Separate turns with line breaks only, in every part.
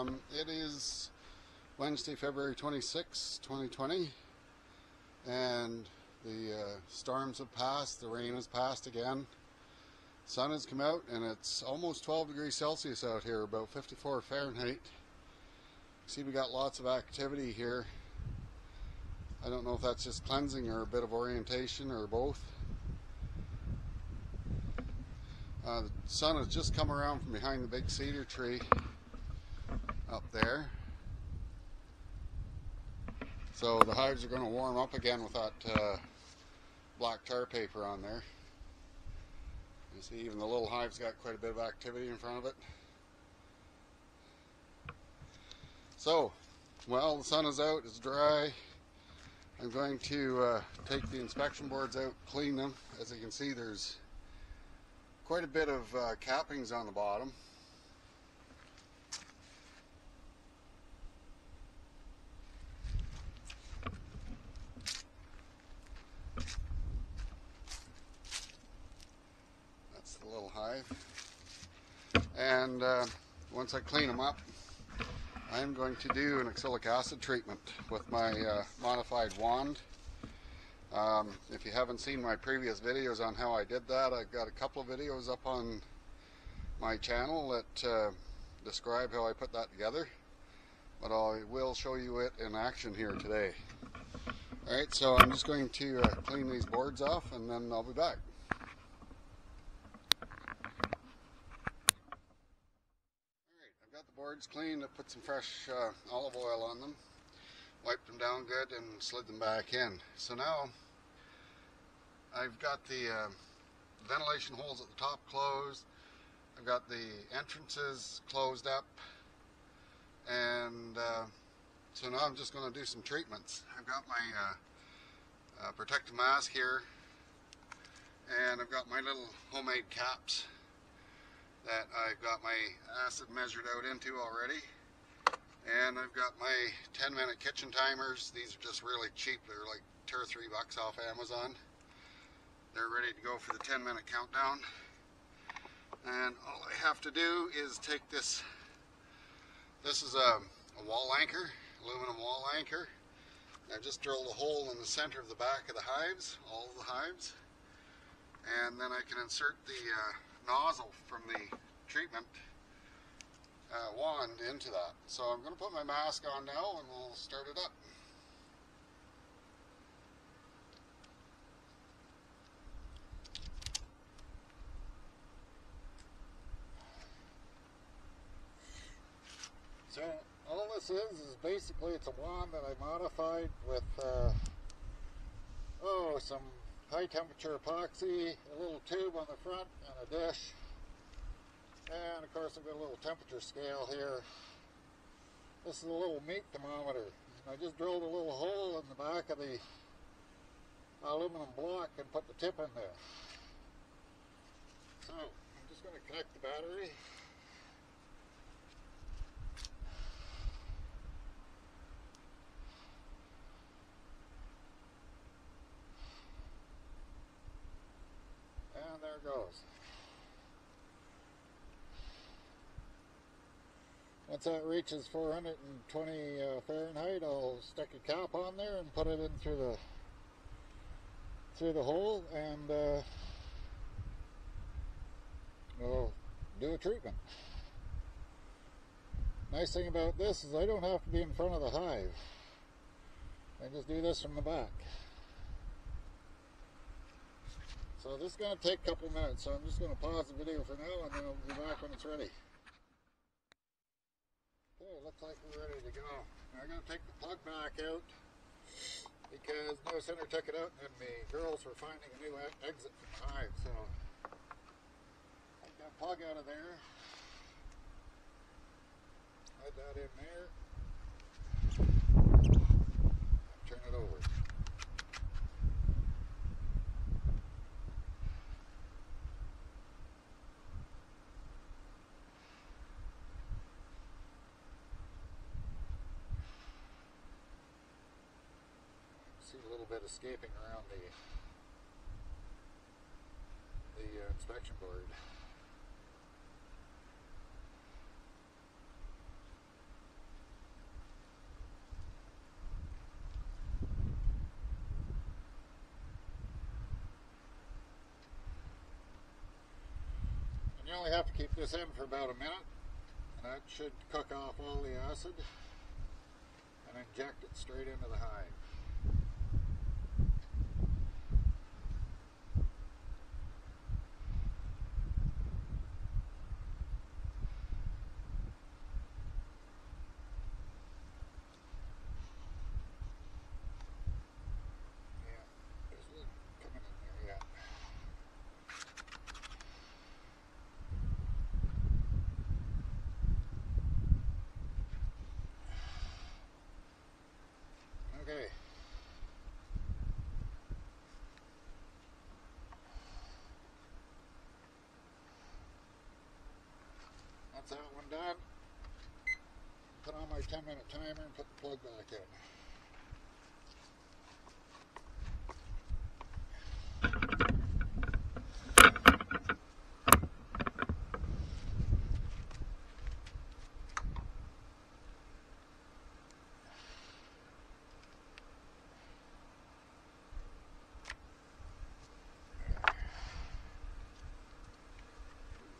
Um, it is Wednesday, February 26, 2020, and the uh, storms have passed, the rain has passed again. Sun has come out, and it's almost 12 degrees Celsius out here, about 54 Fahrenheit. See, we got lots of activity here. I don't know if that's just cleansing or a bit of orientation or both. Uh, the sun has just come around from behind the big cedar tree up there. So the hives are going to warm up again with that uh, black tar paper on there. You see even the little hive's got quite a bit of activity in front of it. So, well the sun is out, it's dry. I'm going to uh, take the inspection boards out, clean them. As you can see there's quite a bit of uh, cappings on the bottom. That's the little hive. And uh, once I clean them up, I'm going to do an oxalic acid treatment with my uh, modified wand. Um, if you haven't seen my previous videos on how I did that, I've got a couple of videos up on my channel that uh, describe how I put that together. But I will show you it in action here today. Alright, so I'm just going to uh, clean these boards off and then I'll be back. Alright, Boards cleaned. I put some fresh uh, olive oil on them wiped them down good and slid them back in. So now I've got the uh, ventilation holes at the top closed. I've got the entrances closed up and uh, so now I'm just going to do some treatments. I've got my uh, uh, protective mask here and I've got my little homemade caps that I've got my acid measured out into already and I've got my 10 minute kitchen timers. These are just really cheap. They're like two or three bucks off Amazon. They're ready to go for the 10 minute countdown. And all I have to do is take this, this is a, a wall anchor, aluminum wall anchor. I've just drilled a hole in the center of the back of the hives, all of the hives. And then I can insert the uh, nozzle from the treatment uh, wand into that. So I'm going to put my mask on now and we'll start it up. So all this is is basically it's a wand that I modified with uh, oh some high temperature epoxy, a little tube on the front and a dish and of course I've got a little temperature scale here. This is a little meat thermometer. I just drilled a little hole in the back of the aluminum block and put the tip in there. So I'm just going to connect the battery. And there it goes. Once that reaches 420 uh, Fahrenheit, I'll stick a cap on there and put it in through the through the hole, and uh, we'll do a treatment. Nice thing about this is I don't have to be in front of the hive. I just do this from the back. So this is going to take a couple minutes, so I'm just going to pause the video for now and then I'll be back when it's ready. Okay, looks like we're ready to go. Now I'm going to take the plug back out because no sooner took it out than the girls were finding a new exit from the hive. So take that plug out of there, Add that in there, escaping around the the uh, inspection board.
And you only have to keep this in for about a minute and that should cook off all the acid and inject it straight into the hive. On my 10 minute timer and put the plug back in.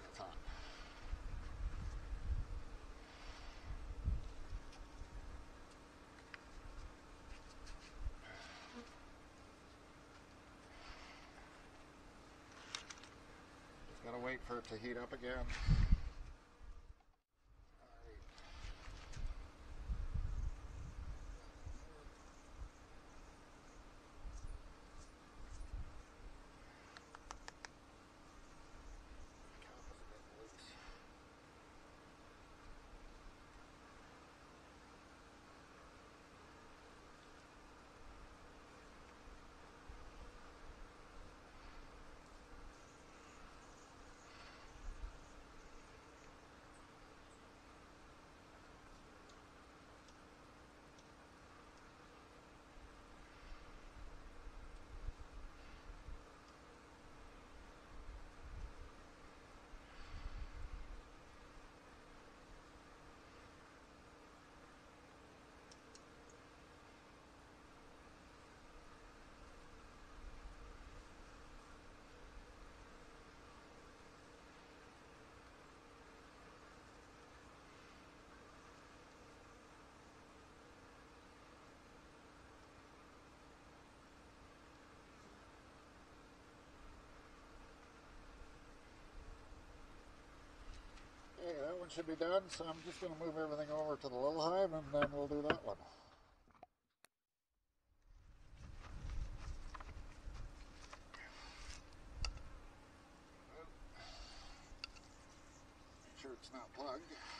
That's hot. Just gotta wait for it to heat up again. Should be done, so I'm just going to move everything over to the little hive and then we'll do that one. Make sure it's not plugged.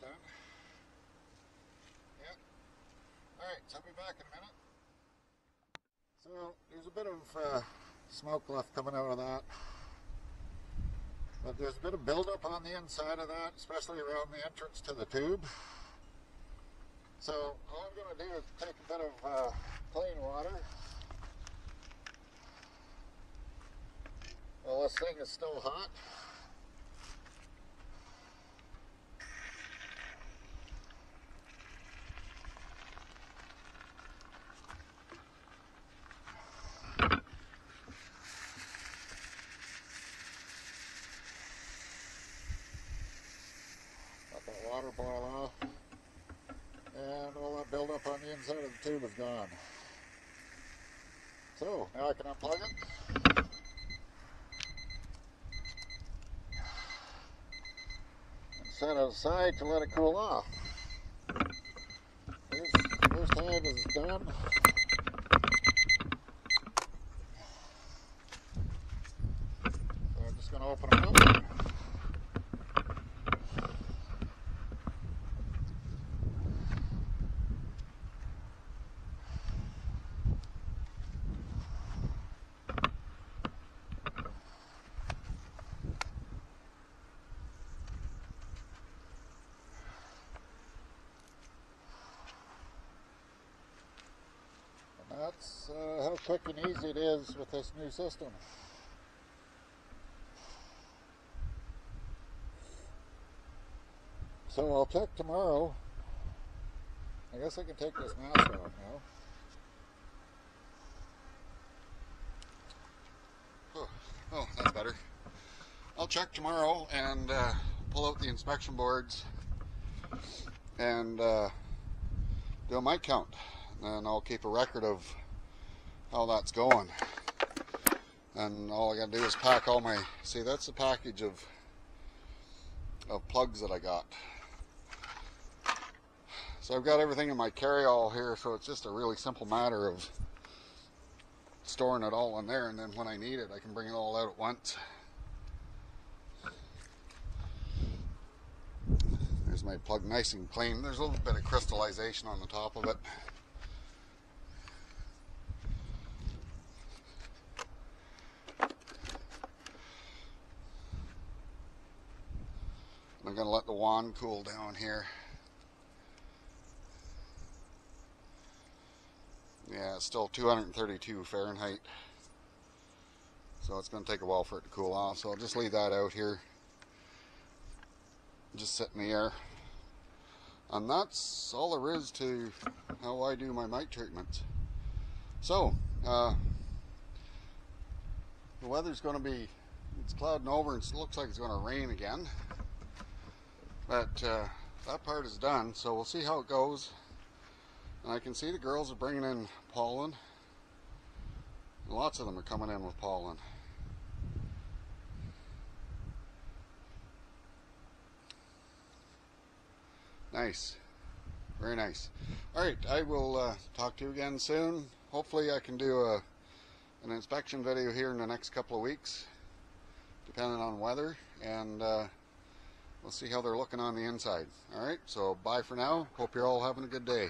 that's Alright, so I'll be back in a minute. So there's a bit of uh, smoke left coming out of that. But there's a bit of buildup on the inside of that, especially around the entrance to the tube. So all I'm going to do is take a bit of uh, plain water. While well, this thing is still hot. Inside of the tube is gone. So, now I can unplug it. And set it aside to let it cool off. This first half is done. So I'm just going to open it up. And that's uh, how quick and easy it is with this new system. So I'll check tomorrow. I guess I can take this mask off now.
Oh, oh, that's better. I'll check tomorrow and uh, pull out the inspection boards and uh, do a mite count. And I'll keep a record of how that's going. And all I gotta do is pack all my. See, that's the package of of plugs that I got. So I've got everything in my carry-all here, so it's just a really simple matter of storing it all in there, and then when I need it, I can bring it all out at once. There's my plug nice and clean. There's a little bit of crystallization on the top of it. I'm going to let the wand cool down here. Yeah, it's still 232 Fahrenheit. So it's going to take a while for it to cool off. So I'll just leave that out here. Just sit in the air. And that's all there is to how I do my mite treatments. So, uh, the weather's going to be, it's clouding over and it looks like it's going to rain again. But uh, that part is done, so we'll see how it goes. And I can see the girls are bringing in pollen. Lots of them are coming in with pollen. Nice. Very nice. All right, I will uh, talk to you again soon. Hopefully, I can do a, an inspection video here in the next couple of weeks, depending on weather. And uh, we'll see how they're looking on the inside. All right, so bye for now. Hope you're all having a good day.